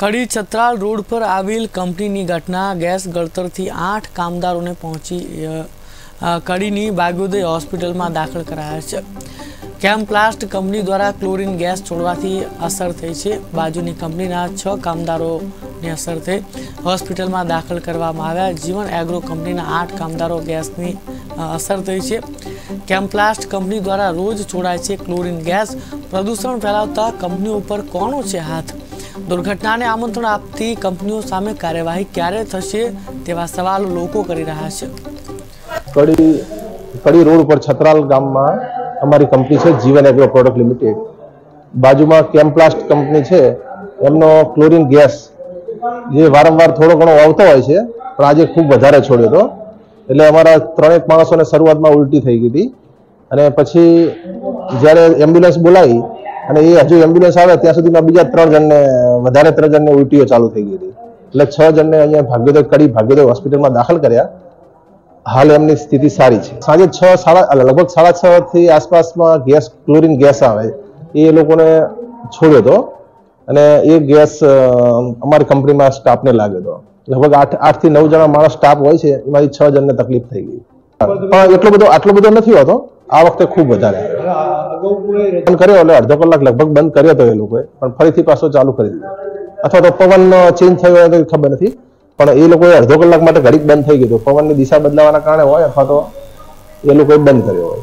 કડી Chhatral road પર આવેલ કંપનીની ઘટના. ગેસ ગળતરથી આઠ કામદારોને પહોંચી કડીની બાગોદય હોસ્પિટલમાં દાખલ કરાયા છે. કેમ્પ્લાસ્ટ કંપની દ્વારા ક્લોરીન ગેસ છોડવાથી અસર થઈ છે. બાજુની કંપનીના છ કામદારોને અસર થઈ. હોસ્પિટલમાં દાખલ કરવામાં આવ્યા. જીવન એગ્રો કંપનીના આઠ કામદારો ગેસની અસર થઈ છે. કેમ્પ્લાસ્ટ કંપની દ્વારા રોજ છોડાય છે ક્લોરીન ગેસ. પ્રદૂષણ ફેલાવતા કંપનીઓ ઉપર કોનો છે હાથ? દુર્ઘટનાને આમંત્રણ આપતી કંપનીઓ સામે કાર્યવાહી ક્યારે થશે તેવા સવાલ લોકો કરી રહ્યા છે. કડી કડી રોડ ઉપર છત્રાલ ગામમાં અમારી કંપની છે, જીવન એગ્રો પ્રોડક્ટ લિમિટેડ. બાજુમાં કેમ્પ્લાસ્ટ કંપની છે, એમનો ક્લોરિન ગેસ જે વારંવાર થોડો ઘણો આવતો હોય છે, પણ આજે ખૂબ વધારે છોડ્યો હતો. એટલે અમારા ત્રણેક માણસોને શરૂઆતમાં ઉલટી થઈ ગઈ હતી. અને પછી જ્યારે એમ્બ્યુલન્સ બોલાવી અને એ હજુ એમ્બ્યુલન્સ આવે ત્યાં સુધીમાં બીજા ત્રણ જણને, વધારે ત્રણ જણને ઉલટીઓ ચાલુ થઈ ગઈ હતી. એટલે છ જણને અહીંયા ભાગ્યોદય કડી ભાગ્યોદય હોસ્પિટલમાં દાખલ કર્યા. હાલ એમની સ્થિતિ સારી છે. સાંજે છ, સાડા લગભગ સાડા છ થી આસપાસમાં ગેસ, ક્લોરિન ગેસ આવે. એ લોકોને છોડ્યો હતો. અને એ ગેસ અમારી કંપનીમાં સ્ટાફને લાગ્યો હતો. લગભગ આઠ આઠથી નવ જણા માણસ સ્ટાફ હોય છે. એમાંથી છ જણને તકલીફ થઈ ગઈ. પણ એટલો બધો, આટલો બધો નથી હોતો. આ વખતે ખૂબ વધારે. બંધ કર્યો એટલે અડધો કલાક લગભગ બંધ કર્યો હતો એ લોકોએ, પણ ફરીથી પાછો ચાલુ કરી દીધો. અથવા તો પવન ચેન્જ થયો હોય તો ખબર નથી, પણ એ લોકોએ અડધો કલાક માટે ઘડીક બંધ થઈ ગયું હતું. પવનની દિશા બદલાવાના કારણે હોય અથવા તો એ લોકોએ બંધ કર્યો હોય.